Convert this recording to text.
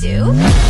do.